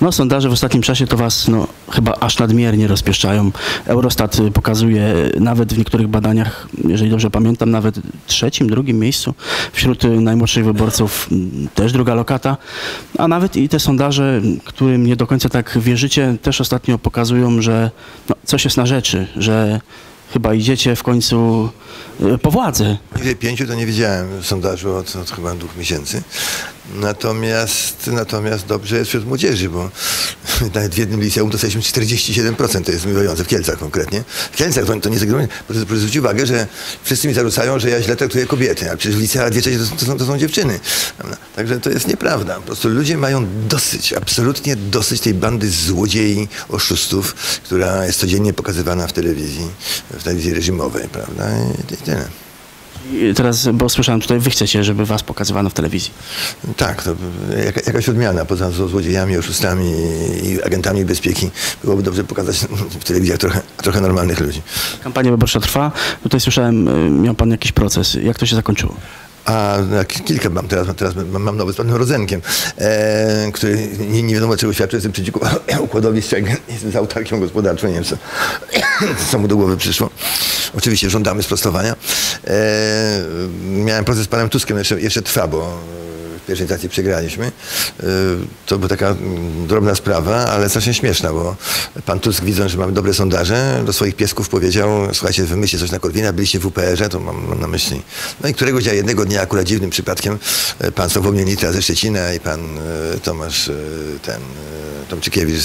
No, sondaże w ostatnim czasie to was no, chyba aż nadmiernie rozpieszczają. Eurostat y, pokazuje y, nawet w niektórych badaniach, jeżeli dobrze pamiętam, nawet trzecim, drugim miejscu wśród y, najmłodszych wyborców mm, też druga lokata, a nawet i te sondaże, którym nie do końca tak wierzycie, też ostatnio pokazują, że no, coś jest na rzeczy, że chyba idziecie w końcu po władzę. Pięciu to nie widziałem sondażu od, od chyba dwóch miesięcy. Natomiast, natomiast dobrze jest wśród młodzieży, bo nawet w jednym liceum dostaliśmy 47%, to jest zmywające, w Kielcach konkretnie. W Kielcach to, to nie zagrożenie. Proszę, zwrócić uwagę, że wszyscy mi zarzucają, że ja źle traktuję kobiety, a przecież w liceach dwie trzecie to, to, są, to są dziewczyny. Także to jest nieprawda. Po prostu ludzie mają dosyć, absolutnie dosyć tej bandy złodziei, oszustów, która jest codziennie pokazywana w telewizji, w telewizji reżimowej, prawda? I, i tyle. Teraz, bo słyszałem tutaj, wy chcecie, żeby was pokazywano w telewizji. Tak, to jaka, jakaś odmiana poza złodziejami, oszustami i agentami bezpieki. Byłoby dobrze pokazać w telewizjach trochę, trochę normalnych ludzi. Kampania wyborcza trwa. Tutaj słyszałem, y, miał pan jakiś proces. Jak to się zakończyło? A no, ki- kilka mam teraz, teraz mam, mam nowy z panem Rodzenkiem, e, który nie, nie wiadomo czego świadczy, jestem przeciwko układowi Schengen, jestem za autarkią gospodarczą, nie wiem co, co mu do głowy przyszło. Oczywiście żądamy sprostowania. E, miałem proces z panem Tuskiem, jeszcze, jeszcze trwa, bo w pierwszej stacji przegraliśmy. E, To była taka mm, drobna sprawa, ale strasznie śmieszna, bo pan Tusk widząc, że mamy dobre sondaże, do swoich piesków powiedział, słuchajcie, wymyślcie coś na Korwina, byliście w UPR-ze, to mam, mam na myśli. No i któregoś dnia, jednego dnia, akurat dziwnym przypadkiem, e, pan Sławomir Nitra ze Szczecina i pan e, Tomasz, e, ten, e, Tomczykiewicz,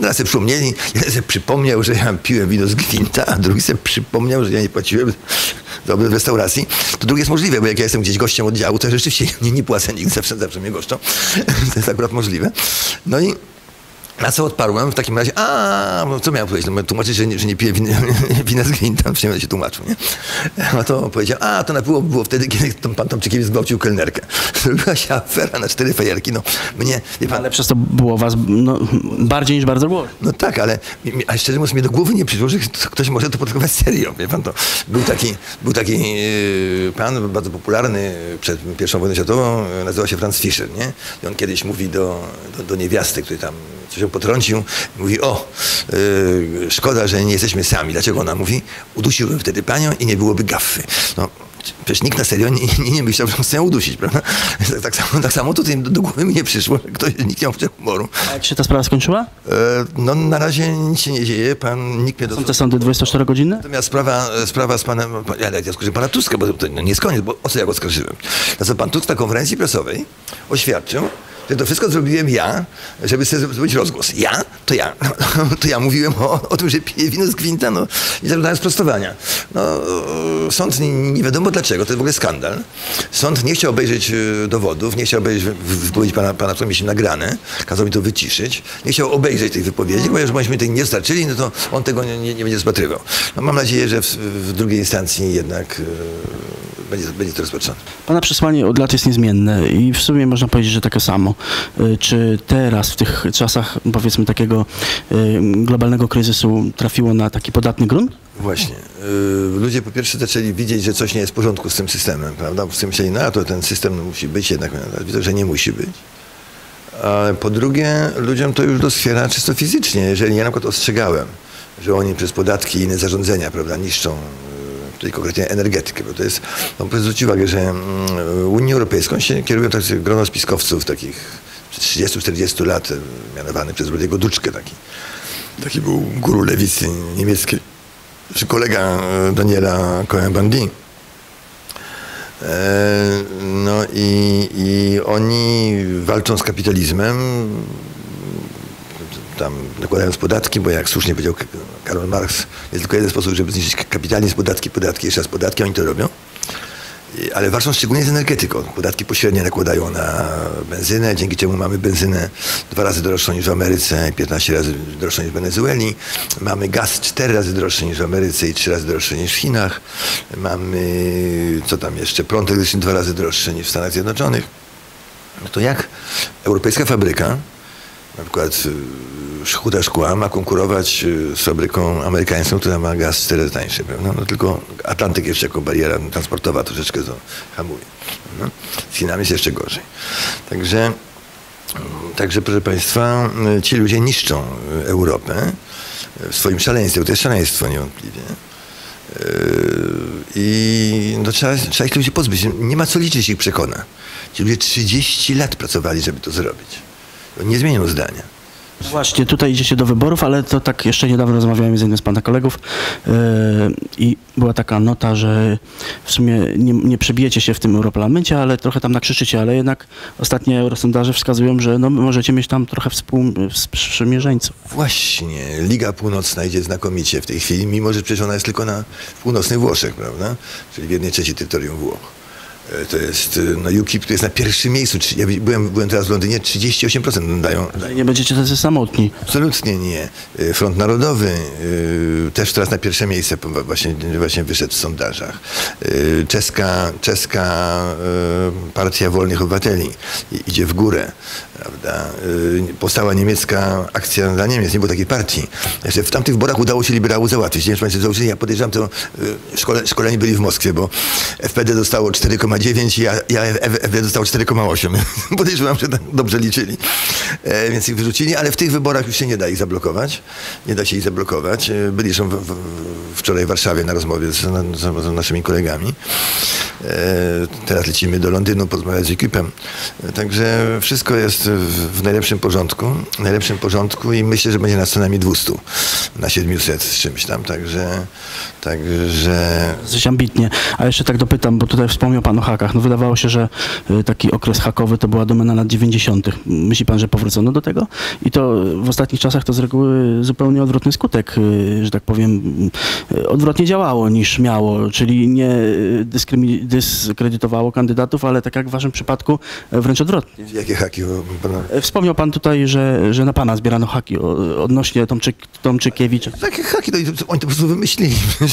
raz sobie przypomnieli, jeden sobie przypomniał, że ja piłem wino z gwinta, a drugi sobie przypomniał, że ja nie płaciłem w restauracji. To drugie jest możliwe, bo jak ja jestem gdzieś gościem oddziału, to rzeczywiście nie, nie płacę nigdy, zawsze, zawsze mnie goszczą. To jest akurat możliwe. No i na co odparłem w takim razie, a no co miałem powiedzieć? No, tłumaczyć, że nie, że nie piję wina, wina z gwinta, przecież będę się tłumaczył, nie? A to powiedział, a to na było, było wtedy, kiedy tam pan Tomczykiewicz zgwałcił kelnerkę. Zrobiła się afera na cztery fajerki, no mnie, pan, Ale przez to było was no, bardziej niż bardzo było. no tak, ale, mi- mi- ale szczerze mówiąc, mnie do głowy nie przyszło, że ktoś może to potraktować serio. Wie pan to? Był taki, był taki e, pan bardzo popularny przed I wojną światową, e, nazywał się Franz Fischer, nie? I on kiedyś mówi do, do, do niewiasty, który tam coś ją potrącił, mówi, o, e, szkoda, że nie jesteśmy sami. Dlaczego ona mówi? Udusiłbym wtedy panią i nie byłoby gaffy. No, Przecież nikt na serio nie, nie, nie myślał, że chce ją udusić, prawda? Tak, tak, samo, tak samo tutaj do, do głowy mi nie przyszło, że ktoś, nikt nie miał humoru. A jak się ta sprawa skończyła? E, No na razie nic się nie dzieje, pan nikt mnie do... Są te sądy 24 godziny? Natomiast sprawa, sprawa z panem, ja, ja oskarżyłem pana Tuska, bo to no nie jest koniec, bo o co ja go oskarżyłem? Na co pan Tusk na konferencji prasowej oświadczył, że to wszystko zrobiłem ja, żeby sobie zrobić rozgłos. Ja? To ja. To ja mówiłem o, o tym, że piję wino z gwinta, no i zażądałem sprostowania. No, e, sąd nie, nie wiadomo dlaczego, to jest w ogóle skandal. Sąd nie chciał obejrzeć e, dowodów, nie chciał obejrzeć wy- wy- wypowiedzi pana, pana które mieliśmy nagrane, kazał mi to wyciszyć, nie chciał obejrzeć tej wypowiedzi, jeżeli myśmy tej nie dostarczyli, no to on tego nie, nie, nie będzie rozpatrywał. No, mam nadzieję, że w, w drugiej instancji jednak e, będzie, będzie to rozpatrzone. Pana przesłanie od lat jest niezmienne i w sumie można powiedzieć, że takie samo. Y, Czy teraz, w tych czasach, powiedzmy, takiego y, globalnego kryzysu trafiło na taki podatny grunt? Właśnie. Yy, ludzie po pierwsze zaczęli widzieć, że coś nie jest w porządku z tym systemem, prawda? Wszyscy myśleli, no to ten system no, musi być jednak, ale widzę, że nie musi być. A po drugie, ludziom to już doskwiera czysto fizycznie. Jeżeli ja na przykład ostrzegałem, że oni przez podatki i inne zarządzenia, prawda, niszczą tutaj konkretnie energetykę, bo to jest, no zwrócić uwagę, że mm, Unią Europejską się kierują tacy grono spiskowców takich 30-40 lat, yy, mianowany przez Rudiego Duczkę taki. Taki był guru lewicy niemieckiej czy kolega e, Daniela Cohen-Bandi. E, No i, i oni walczą z kapitalizmem, tam nakładając podatki, bo jak słusznie powiedział Karol Marx, jest tylko jeden sposób, żeby zniszczyć kapitalizm, podatki, podatki, jeszcze raz podatki, oni to robią. Ale walczą szczególnie z energetyką. Podatki pośrednie nakładają na benzynę, dzięki czemu mamy benzynę dwa razy droższą niż w Ameryce i 15 razy droższą niż w Wenezueli. Mamy gaz cztery razy droższy niż w Ameryce i trzy razy droższy niż w Chinach. Mamy, co tam jeszcze, prąd elektryczny dwa razy droższy niż w Stanach Zjednoczonych. No to jak europejska fabryka, na przykład chuda szkła ma konkurować y, z fabryką amerykańską, która ma gaz cztery tańszy, prawda? No tylko Atlantyk jeszcze jako bariera transportowa troszeczkę to hamuje. No. Z Chinami jest jeszcze gorzej. Także Także, proszę Państwa, ci ludzie niszczą Europę w swoim szaleństwie. To jest szaleństwo niewątpliwie. I no, trzeba, trzeba ich ludzi pozbyć. Nie ma co liczyć ich przekona. Ci ludzie 30 lat pracowali, żeby to zrobić. Nie zmienią zdania. Właśnie, tutaj idzie się do wyborów, ale to tak jeszcze niedawno rozmawiałem z jednym z pana kolegów yy, i była taka nota, że w sumie nie, nie przebijecie się w tym Europarlamencie, ale trochę tam nakrzyczycie, ale jednak ostatnie eurosondaże wskazują, że no, możecie mieć tam trochę współsprzymierzeńców. Właśnie, Liga Północna idzie znakomicie w tej chwili, mimo że przecież ona jest tylko na północnych Włoszech, prawda? Czyli w jednej trzeciej terytorium Włoch. E, to jest, e, no UKIP to jest na pierwszym miejscu. Ja byłem, byłem teraz w Londynie, 38% dają. Nie będziecie tacy samotni. Absolutnie nie. E, Front Narodowy też teraz na pierwsze miejsce właśnie, właśnie wyszedł w sondażach. Czeska, czeska Partia Wolnych Obywateli idzie w górę. Prawda? Powstała niemiecka akcja dla Niemiec, nie było takiej partii. Jeszcze w tamtych wyborach udało się liberałów załatwić. Nie wiem, czy Państwo ja podejrzewam, to szkole, szkoleni byli w Moskwie, bo FPD dostało 4,9 9 ja, ja FD dostał 4,8. Podejrzewam, że tak dobrze liczyli. E, więc ich wyrzucili, ale w tych wyborach już się nie da ich zablokować. Nie da się ich zablokować. E, byli wczoraj w Warszawie na rozmowie z, z naszymi kolegami. E, teraz lecimy do Londynu porozmawiać z ekipem. Także wszystko jest w, w, najlepszym porządku. Najlepszym porządku i myślę, że będzie nas co najmniej 200 na 700 z czymś tam. Także, także... Coś ambitnie. A jeszcze tak dopytam, bo tutaj wspomniał Pan o hakach. No wydawało się, że y, taki okres hakowy to była domena lat 90. Myśli pan, że powrócono do tego? I to w ostatnich czasach to z reguły zupełnie odwrotny skutek, y, że tak powiem, y, odwrotnie działało niż miało, czyli nie dyskredytowało kandydatów, ale tak jak w waszym przypadku wręcz odwrotnie. Jakie haki? Wspomniał pan tutaj, że, że na pana zbierano haki odnośnie Tomczyk, Tomczykiewicza. Takie haki, to oni to po prostu wymyślili.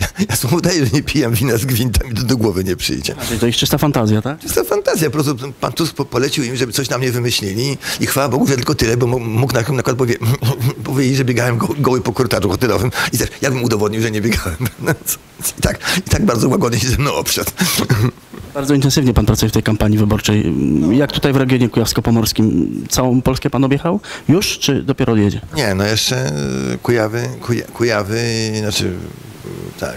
Ja, ja udaję, że nie pijam wina z gwintami, to do głowy nie przyjdzie. Czyli to ich czysta fantazja, tak? Czysta fantazja. Po prostu pan Tusk polecił im, żeby coś na mnie wymyślili i chwała Bogu, że tylko tyle, bo mógł na przykład powie, powiedzieć, że biegałem go, goły po korytarzu hotelowym i też ja bym udowodnił, że nie biegałem. I tak, i tak bardzo łagodnie się ze mną obszedł. Bardzo intensywnie pan pracuje w tej kampanii wyborczej. Jak tutaj w regionie kujawsko-pomorskim? Całą Polskę pan objechał już, czy dopiero jedzie? Nie, no jeszcze Kujawy, Kujawy, znaczy tak.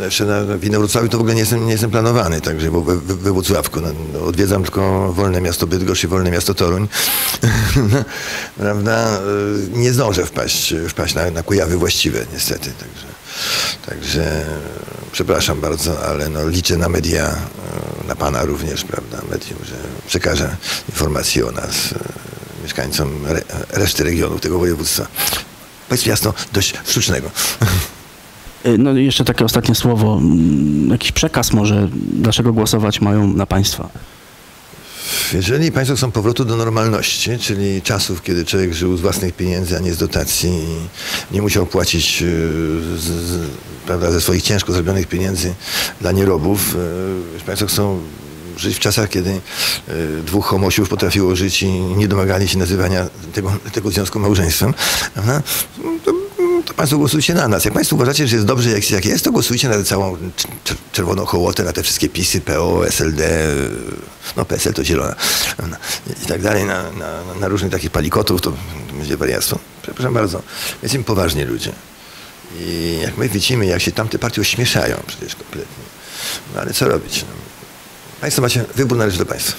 E, jeszcze na, w Inowrocławiu to w ogóle nie jestem, nie jestem planowany, także bo we, we Włocławku no, no, odwiedzam tylko wolne miasto Bydgoszcz i wolne miasto Toruń. Prawda? Nie zdążę wpaść, wpaść na, na Kujawy właściwe niestety, także, także przepraszam bardzo, ale no, liczę na media, e, na pana również, prawda, medium, że przekaże informacje o nas mieszkańcom re, reszty regionów tego województwa. Powiedzmy jasno, dość sztucznego. Y, no jeszcze takie ostatnie słowo. Mm, jakiś przekaz może, dlaczego głosować mają na państwa? Jeżeli państwo chcą powrotu do normalności, czyli czasów, kiedy człowiek żył z własnych pieniędzy, a nie z dotacji i nie musiał płacić y, z, z, prawda, ze swoich ciężko zrobionych pieniędzy dla nierobów, y, państwo chcą żyć w czasach, kiedy dwóch homosiów potrafiło żyć i nie domagali się nazywania tego, tego związku małżeństwem, to to Państwo głosujcie na nas. Jak Państwo uważacie, że jest dobrze, jak, jak jest, to głosujcie na całą czerwoną hołotę, na te wszystkie PiSy, PO, SLD, no PSL to zielona i tak dalej, na, na, na różnych takich palikotów, to będzie wariactwo. Przepraszam bardzo. Jesteśmy poważni ludzie. I jak my widzimy, jak się tamte partie ośmieszają przecież kompletnie. No ale co robić? No. Państwo macie, wybór należy do Państwa.